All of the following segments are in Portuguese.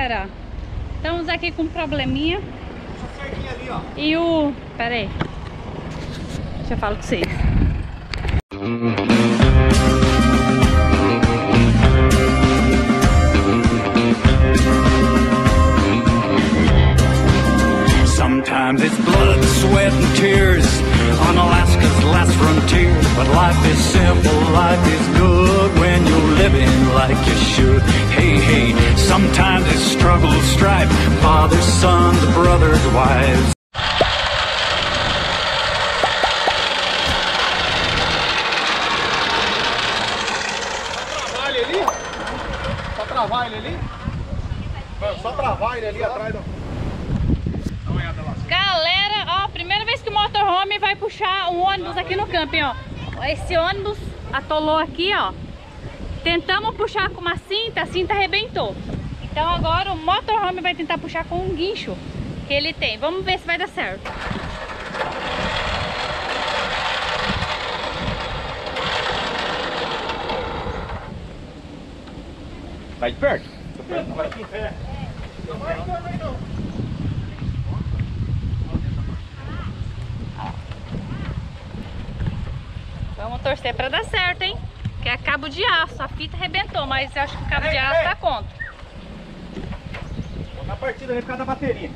galera. Estamos aqui com um probleminha. Ali. E o... Pera aí. Deixa eu falar com vocês. Sometimes it's blood, sweat, and tears last frontier. But life is simple, life is good when you're living like you should. Hey, hey, sometimes it's struggle, strife, fathers, sons, brothers, wives. Só travar ele ali atrás vai puxar um ônibus aqui no camping, ó. Esse ônibus atolou aqui, ó. Tentamos puxar com uma cinta, a cinta arrebentou. Então agora o motorhome vai tentar puxar com um guincho que ele tem. Vamos ver se vai dar certo. Vai de perto? Vai aqui em pé. Não vai, não vai, não. Vamos torcer pra dar certo, hein? Que é cabo de aço, a fita arrebentou, mas eu acho que o cabo de aço tá contra. Vou dar partida ali por causa da bateria.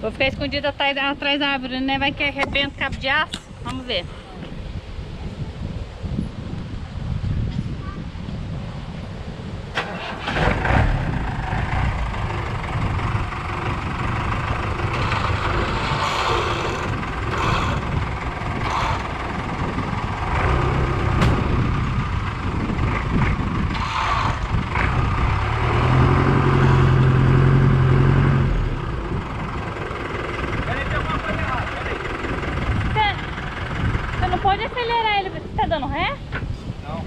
Vou ficar escondido atrás, da- atrás da árvore, né? Vai que arrebenta o cabo de aço. Vamos ver. Peraí, tem alguma coisa errada, peraí. Você, você não pode acelerar ele, você tá dando ré? Não.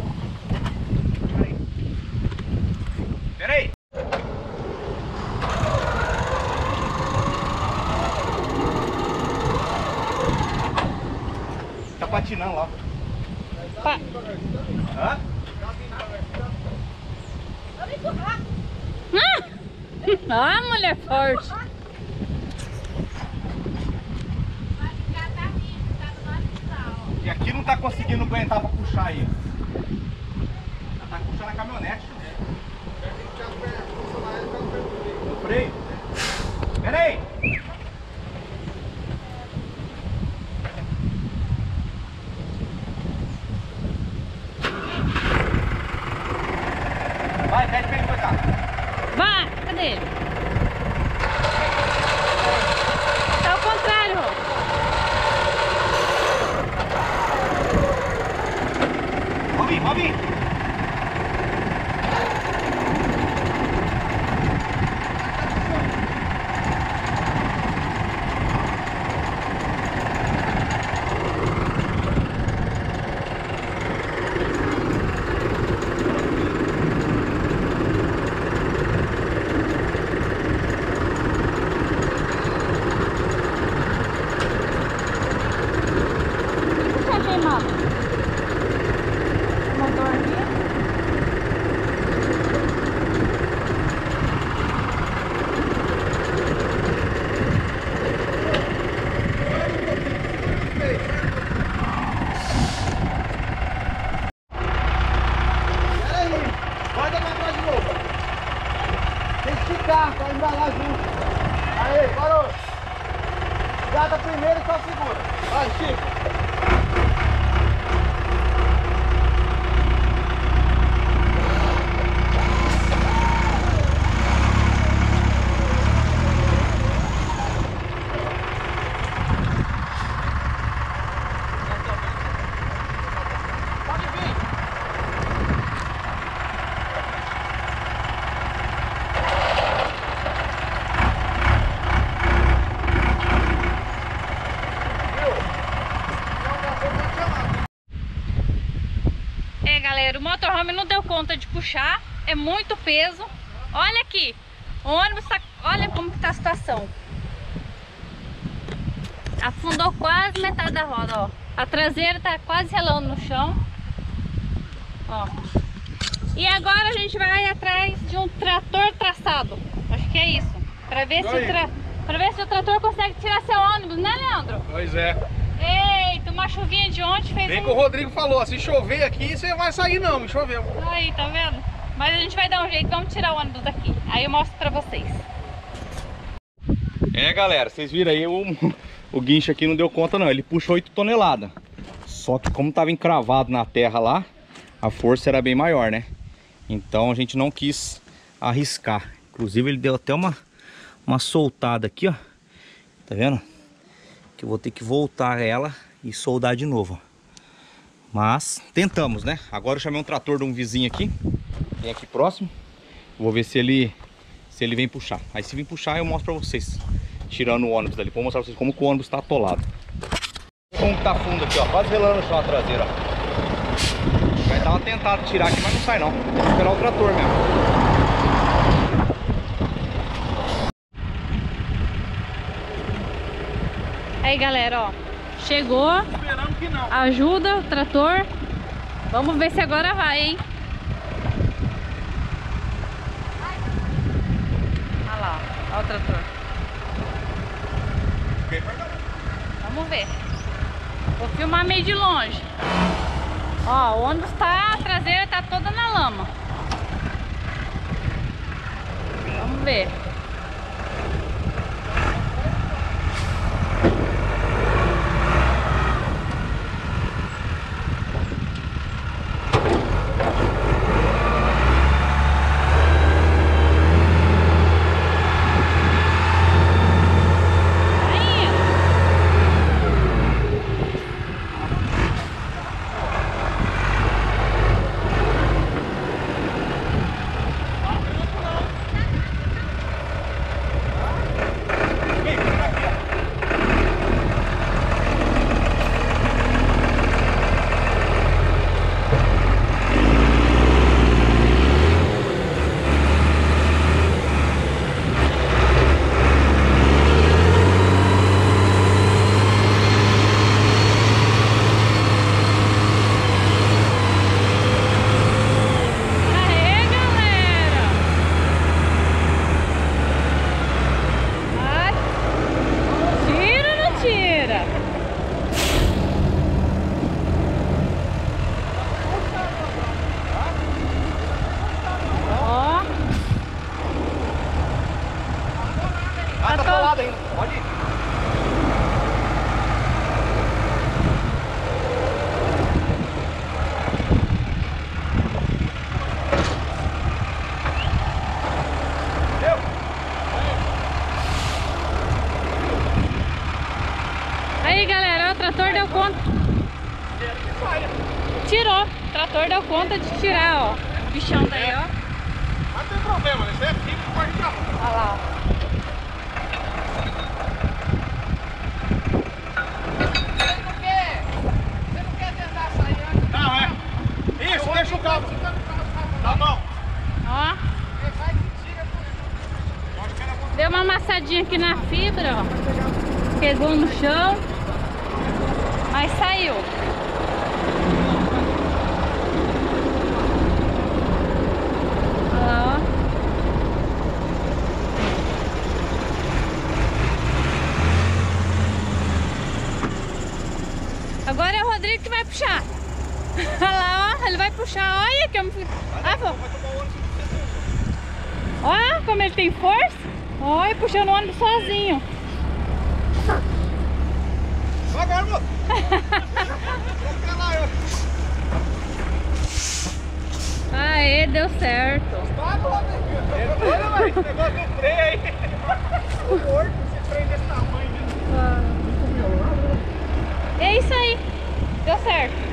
Peraí. Peraí. Tá patinando lá. Pa- Hã? Ah, mulher forte. E aqui não tá conseguindo aguentar pra puxar aí. Tá puxando a caminhonete. O freio. Pera aí. Vai, pede pra ele cortar. Vai, cadê ele? Tá ao contrário, Rô. Vamos vir, vamos vir. Puxa queimado. O motor aqui. Pera aí. Guarda pra trás de novo. Tem que esticar pra embalar junto. Aí, parou. Gata primeiro e só segura. Vai, Chico. Pode vir. É, motorhome não deu conta de puxar. É muito peso. Olha aqui. O ônibus tá... Olha como que tá a situação. Afundou quase metade da roda, ó. A traseira tá quase relando no chão. Ó. E agora a gente vai atrás de um trator traçado. Acho que é isso. Pra ver, se o, tra... pra ver se o trator consegue tirar seu ônibus, né, Leandro? Pois é. Uma chuvinha de ontem fez Bem um... que o Rodrigo falou, se chover aqui, você vai sair não, me choveu. Aí, tá vendo? Mas a gente vai dar um jeito, vamos tirar o ônibus daqui. Aí eu mostro pra vocês. É, galera, vocês viram aí, o, o guincho aqui não deu conta não, ele puxou 8 toneladas. Só que como tava encravado na terra lá, a força era bem maior, né? Então a gente não quis arriscar. Inclusive ele deu até uma, uma soltada aqui, ó. Tá vendo? Que eu vou ter que voltar ela e soldar de novo. Mas tentamos, né? Agora eu chamei um trator de um vizinho aqui. Tem aqui próximo. Vou ver se ele se ele vem puxar. Aí se vir puxar eu mostro pra vocês. Tirando o ônibus dali. Vou mostrar pra vocês como o ônibus tá atolado. Como tá fundo aqui, ó. Quase relando chão a traseira, ó. Vai dar uma tentada tirar aqui, mas não sai não. Tem que esperar o trator mesmo. Aí, galera, ó. Chegou. Esperamos que não. Ajuda o trator. Vamos ver se agora vai, hein? Olha lá. Olha o trator. Vamos ver. Vou filmar meio de longe. Ó, o ônibus tá, a traseira tá toda na lama. Vamos ver. Trator deu conta de tirar, ó. O bichão daí, ó. Mas não tem problema, né? Isso é filho que pode ficar. Olha lá, ó. É. Isso, deixa o cabo. Na mão. Ó. Deu uma amassadinha aqui na fibra, ó. Pegou no chão. Mas saiu. Olha lá, ó. Agora é o Rodrigo que vai puxar. Olha lá, ó. Ele vai puxar. Olha que eu me... Ah, pô. Olha como ele tem força. Olha, puxando o ônibus sozinho. Agora, moço. Aê, deu certo. Esse negócio do freio aí. O esse freio desse tamanho. É isso aí. Deu certo.